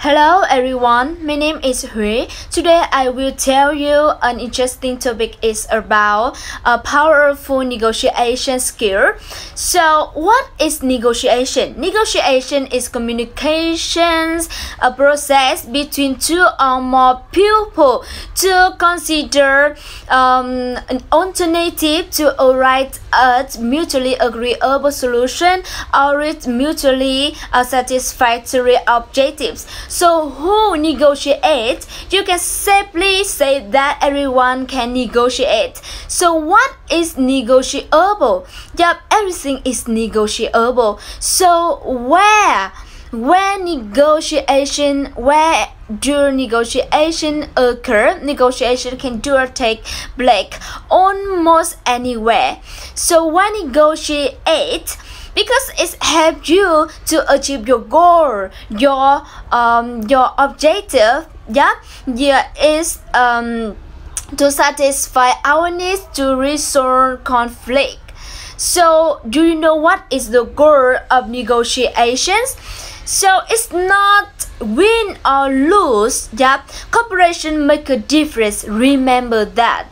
Hello everyone, my name is Hui. Today I will tell you an interesting topic is about a powerful negotiation skill. So what is negotiation? Negotiation is communications, a process between two or more people to consider um, an alternative to arrive at mutually agreeable solution or reach mutually uh, satisfactory objectives. So who negotiate? You can simply say that everyone can negotiate. So what is negotiable? Yep, everything is negotiable. So where? Where negotiation where do negotiation occur? Negotiation can do or take place almost anywhere. So when negotiate because it helps you to achieve your goal your um your objective yeah yeah is um to satisfy our needs to resolve conflict so do you know what is the goal of negotiations so it's not win or lose yeah cooperation make a difference remember that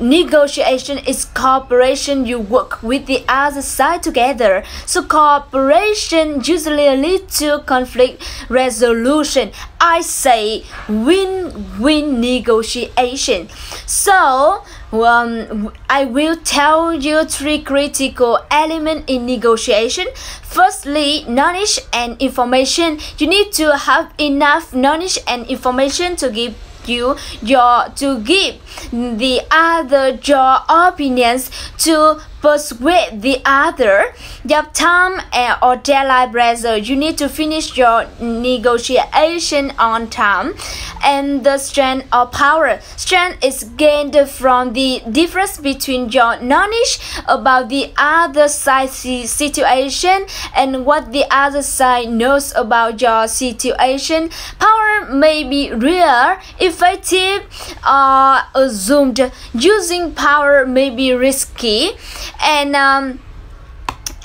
Negotiation is cooperation. You work with the other side together. So cooperation usually lead to conflict resolution. I say win-win negotiation. So um, I will tell you three critical elements in negotiation. Firstly, knowledge and information. You need to have enough knowledge and information to give you your to give the other your opinions to persuade the other. Your time uh, or deadline pressure, you need to finish your negotiation on time. And the strength or power. Strength is gained from the difference between your knowledge about the other side's situation and what the other side knows about your situation. Power may be real, effective, or assumed. Using power may be risky and um,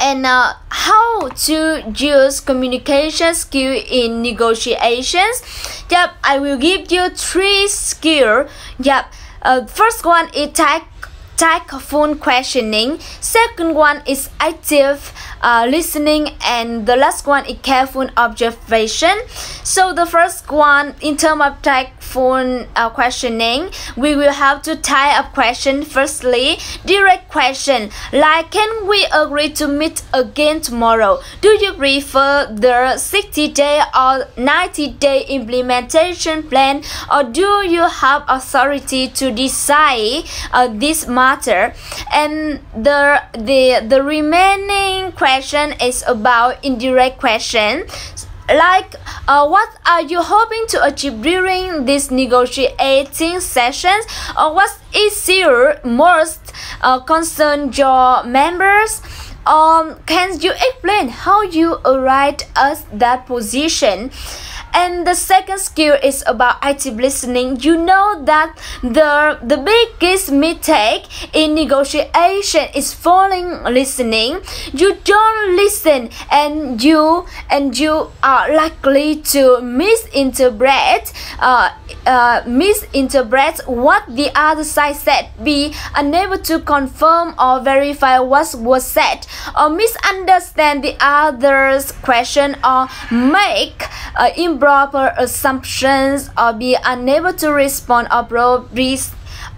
and uh, how to use communication skill in negotiations? Yep i will give you three skill. Yep uh, first one is tech phone questioning. Second one is active uh, listening. And the last one is careful observation. So the first one in term of tactful uh, questioning we will have to tie up question. Firstly direct question. Like can we agree to meet again tomorrow? Do you prefer the 60 day or 90 day implementation plan? Or do you have authority to decide uh, this matter? And the the the remaining question is about indirect question like uh, what are you hoping to achieve during these negotiating sessions? Or what is your most uh, concern your members? Um, can you explain how you arrived at that position and the second skill is about active listening. You know that the the biggest mistake in negotiation is falling listening. You don't listen and you and you are likely to misinterpret uh, uh, misinterpret what the other side said. Be unable to confirm or verify what was said or misunderstand the other's question or make uh, improper assumptions or be unable to respond appropriately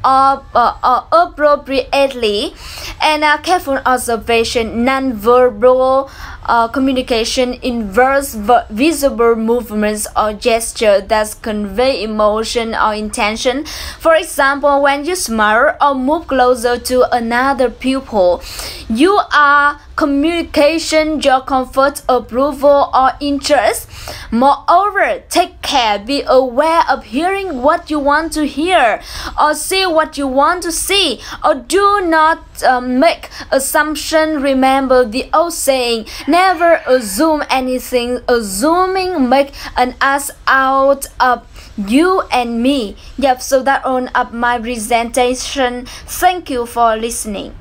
uh, uh, appropriately and a careful observation non-verbal uh, communication involves visible movements or gesture that convey emotion or intention. For example, when you smile or move closer to another pupil, you are communication your comfort, approval, or interest. Moreover, take care, be aware of hearing what you want to hear, or see what you want to see, or do not um, make assumption. Remember the old saying, never assume anything. Assuming make an ass out of you and me. Yep, so that on up my presentation. Thank you for listening.